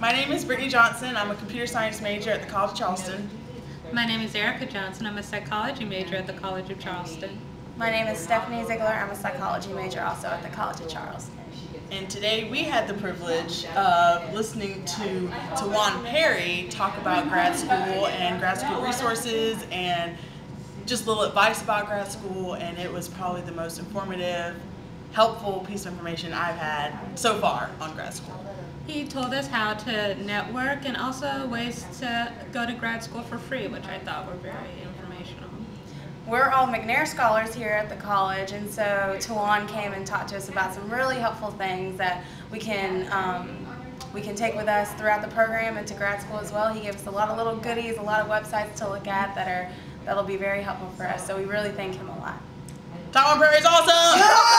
My name is Brittany Johnson. I'm a computer science major at the College of Charleston. My name is Erica Johnson. I'm a psychology major at the College of Charleston. My name is Stephanie Ziegler. I'm a psychology major also at the College of Charleston. And today we had the privilege of listening to Tawan Perry talk about grad school and grad school resources and just little advice about grad school and it was probably the most informative, helpful piece of information I've had so far on grad school. He told us how to network and also ways to go to grad school for free, which I thought were very informational. We're all McNair scholars here at the college, and so Tawan came and talked to us about some really helpful things that we can um, we can take with us throughout the program and to grad school as well. He gave us a lot of little goodies, a lot of websites to look at that are that'll be very helpful for us. So we really thank him a lot. Tawan Perry's awesome!